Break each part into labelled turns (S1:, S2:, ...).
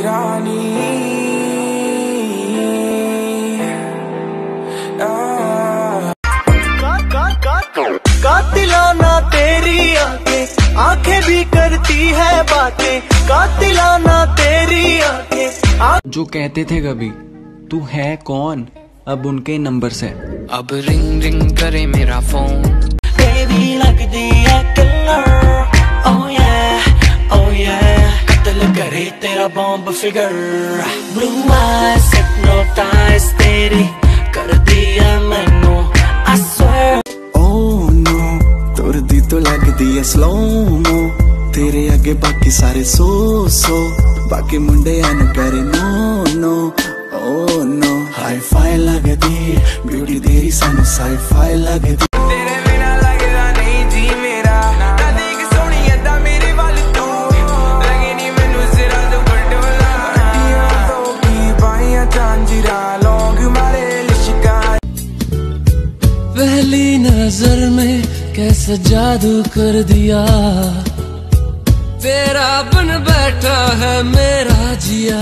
S1: रानी।
S2: कातिलाना तेरी आँखें आँखें भी करती है बातें। कातिलाना तेरी आँखें
S3: जो कहते थे कभी तू है कौन? अब उनके नंबर से।
S1: अब रिंग रिंग करे मेरा फ़ोन।
S2: ਭਾਈ ਤੇਰਾ bomb figure blue eyes hypnotise ਤੇਰੀ ਕਰਦੀ ਐ ਮੈਨੂੰ ਆਈ ਸਵੇਅਰ
S4: ਓ ਨੋ ਤੁਰਦੀ ਤੋਂ ਲੱਗਦੀ ਐ ਸਲੋ ਮੋ ਤੇਰੇ ਅੱਗੇ ਬਾਕੀ ਸਾਰੇ ਸੋ ਸੋ ਬਾਕੀ ਮੁੰਡਿਆਂ ਨੂੰ ਕਰੇ no no oh no hi fi ਲੱਗਦੀ ਬਿਊਟੀ ਤੇਰੀ ਸਾਨੂੰ ਸਾਈ ਫਾਈ ਲੱਗਦੀ
S5: पहली नजर में कैसा जादू कर दिया तेरा बन बैठा है मेरा जिया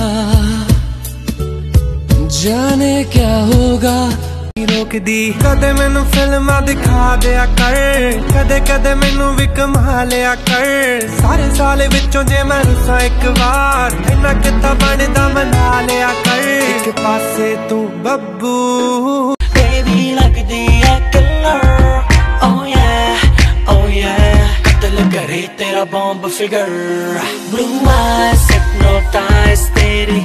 S5: जाने क्या होगा
S2: ਰੋਕਦੀ ਕਦੇ ਮੈਨੂੰ ਫਿਲਮਾਂ ਦਿਖਾ ਦਿਆ ਕਰ ਕਦੇ ਕਦੇ ਮੈਨੂੰ ਵੀ ਕਮਾ ਲਿਆ ਕਰ ਸਾਰੇ ਸਾਲ ਵਿੱਚੋਂ ਜੇ ਮੈਂ ਰੁੱਸਾਂ ਇੱਕ ਵਾਰ ਇੰਨਾ ਕਿੱਤਾ ਬਣਦਾ ਮਨਾ ਲਿਆ ਕਰ ਇੱਕ ਪਾਸੇ ਤੂੰ ਬੱਬੂ ਬੇਬੀ ਕਰੇ ਤੇਰਾ bomb figure blue eyes hypnotise ਤੇਰੀ